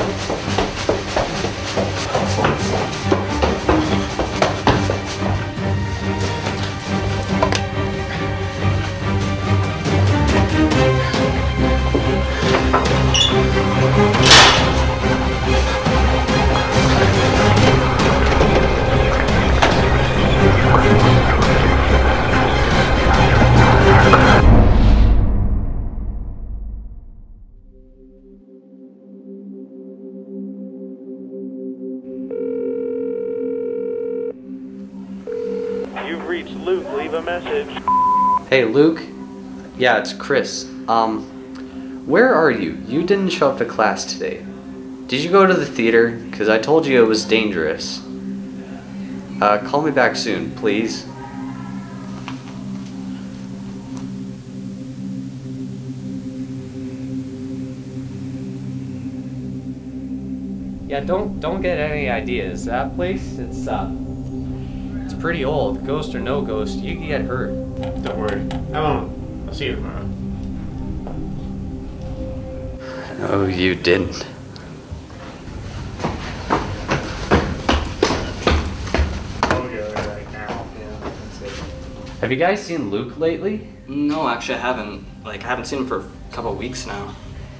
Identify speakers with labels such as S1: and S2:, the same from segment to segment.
S1: You've
S2: Hey, Luke. Yeah, it's Chris. Um, where are you? You didn't show up to class today. Did you go to the theater? Because I told you it was dangerous. Uh, call me back soon, please. Yeah, don't don't get any ideas. That place, it's uh, pretty old. Ghost or no ghost, you can get hurt.
S3: Don't worry. I won't. I'll see you tomorrow.
S2: Oh, you didn't.
S3: I'll go right now. Yeah, that's it.
S2: Have you guys seen Luke lately?
S4: No, actually, I haven't. Like, I haven't seen him for a couple weeks now.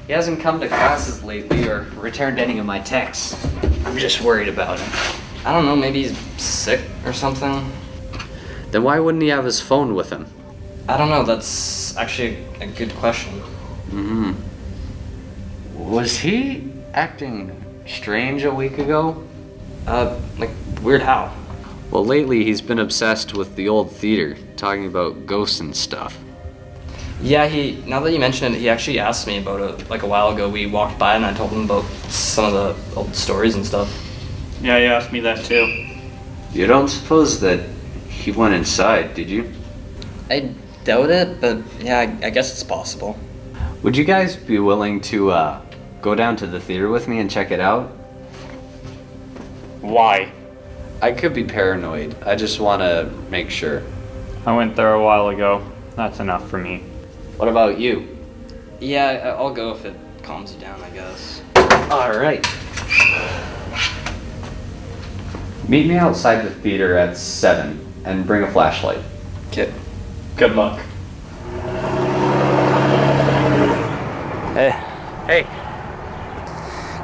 S2: He hasn't come to classes lately or returned any of my texts. I'm just worried about him.
S4: I don't know, maybe he's sick or something.
S2: Then why wouldn't he have his phone with him?
S4: I don't know, that's actually a good question.
S2: hmm Was he acting strange a week ago?
S4: Uh, like, weird how?
S2: Well, lately he's been obsessed with the old theater, talking about ghosts and stuff.
S4: Yeah, he, now that you mention it, he actually asked me about it like a while ago. We walked by and I told him about some of the old stories and stuff.
S3: Yeah, you asked me that too.
S2: You don't suppose that he went inside, did you?
S4: I doubt it, but yeah, I, I guess it's possible.
S2: Would you guys be willing to uh, go down to the theater with me and check it out?
S5: Why?
S2: I could be paranoid. I just want to make sure.
S5: I went there a while ago. That's enough for me.
S2: What about you?
S4: Yeah, I- I'll go if it calms you down, I guess.
S2: All right. Meet me outside the theater at 7 and bring a flashlight.
S4: Okay.
S5: Good luck.
S4: Hey.
S2: Hey.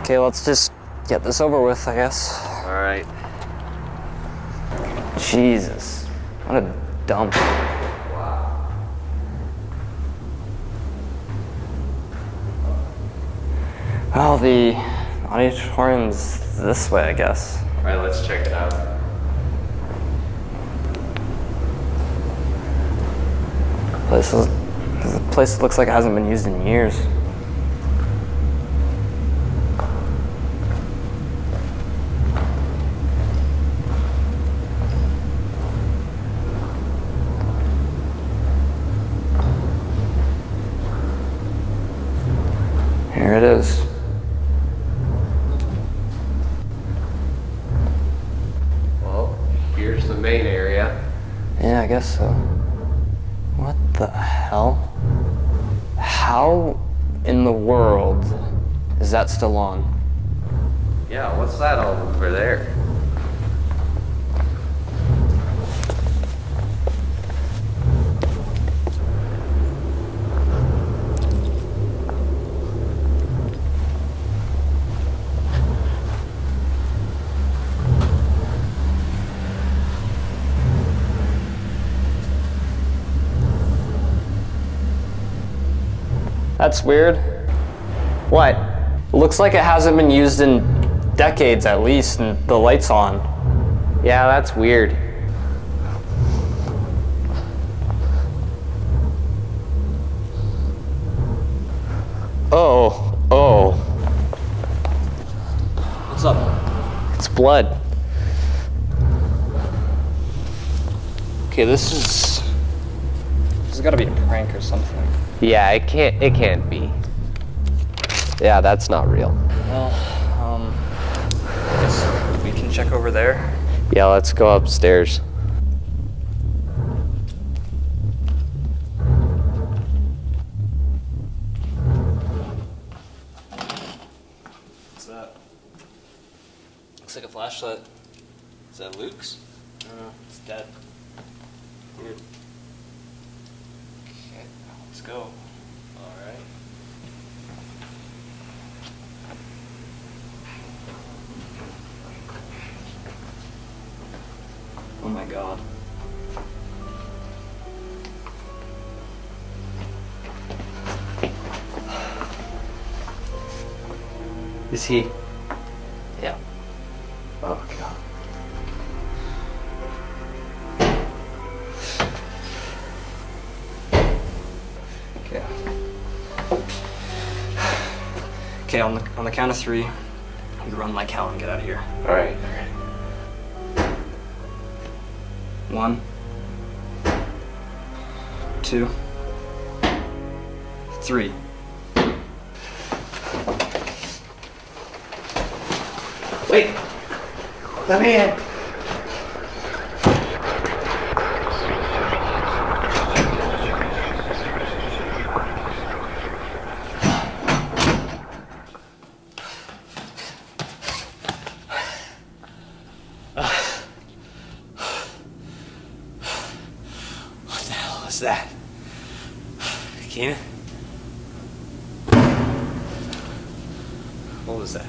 S4: Okay, let's just get this over with, I guess.
S2: All right.
S4: Jesus. What a dump. Wow. Well, the auditorium's this way, I guess.
S2: All right, let's check it out.
S4: Place is, this place looks like it hasn't been used in years. Here it is.
S2: Well, here's the main area.
S4: Yeah, I guess so. What the hell? How in the world is that still on?
S2: Yeah, what's that all over there?
S4: That's weird. What? Looks like it hasn't been used in decades at least, and the light's on.
S2: Yeah, that's weird.
S4: Oh, oh. What's up? It's blood. Okay, this is. This has gotta be a prank or something.
S2: Yeah, it can't. It can't be. Yeah, that's not real.
S4: Well, um. I guess we can check over there.
S2: Yeah, let's go upstairs.
S4: What's that? Looks like a flashlight. Is that Luke's?
S3: Uh, it's dead.
S4: Weird. Okay, go.
S3: Alright.
S4: Oh my god.
S2: Is he?
S4: Yeah.
S2: Oh god.
S4: Okay. Okay, on the on the count of three, you run like hell and get out of here.
S2: All right.
S4: One, two, three.
S2: Wait. Let me in.
S4: What the hell was that? Keenan? What was that?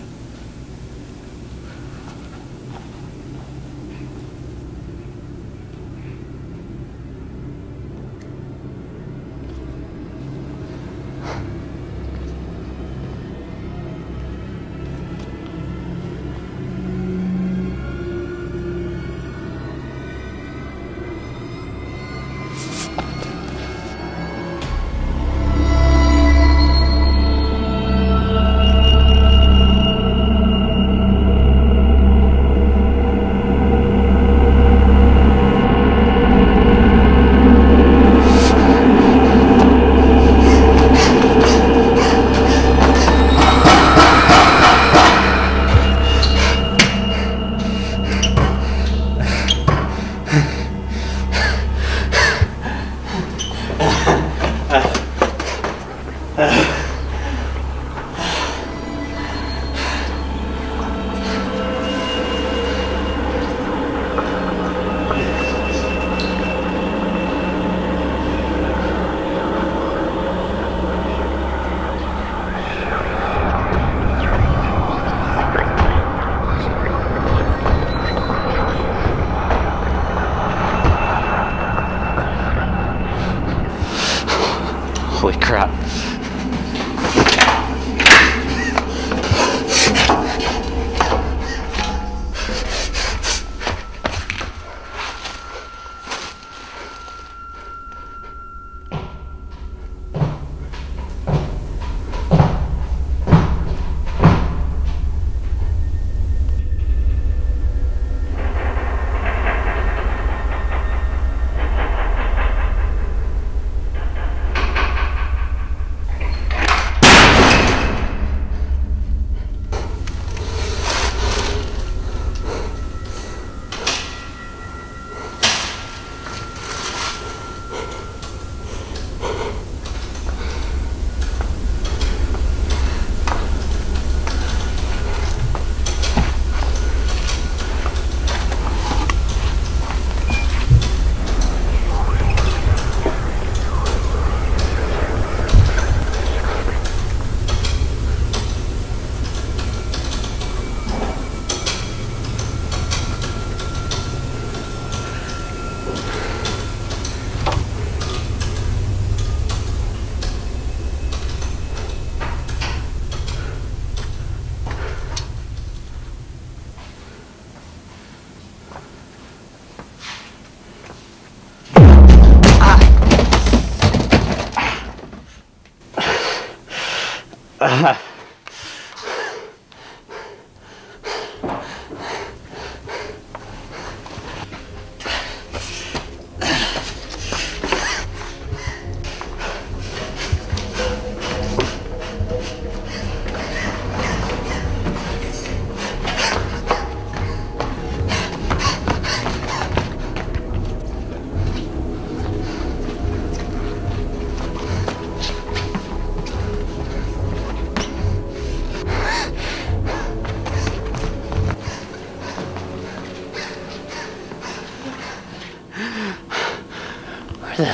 S2: Ajá.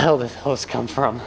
S2: hell did those come from?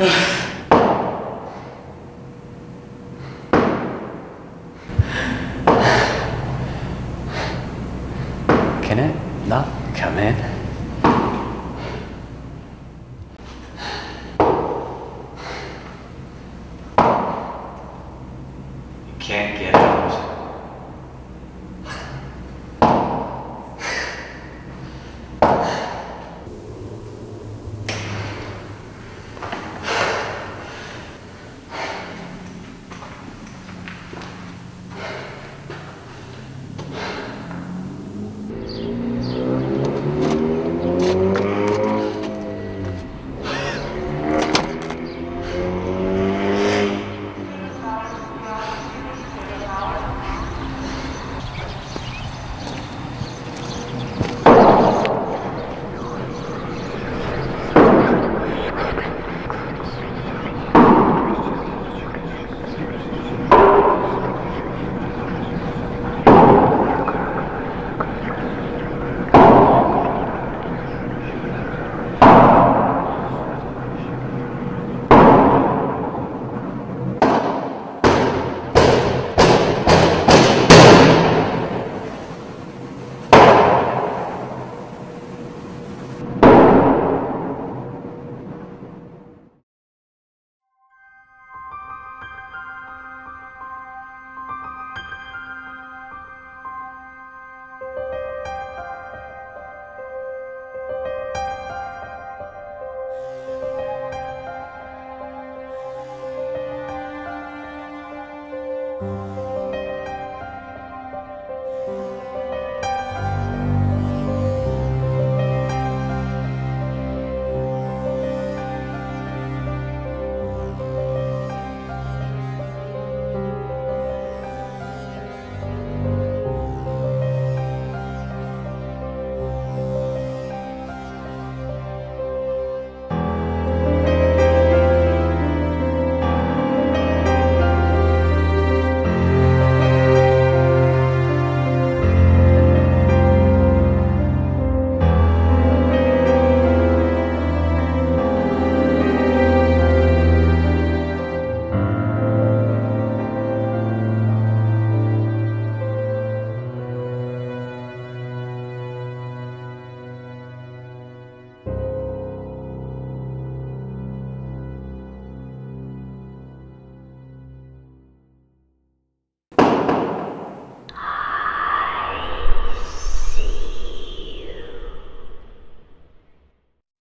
S6: Ugh.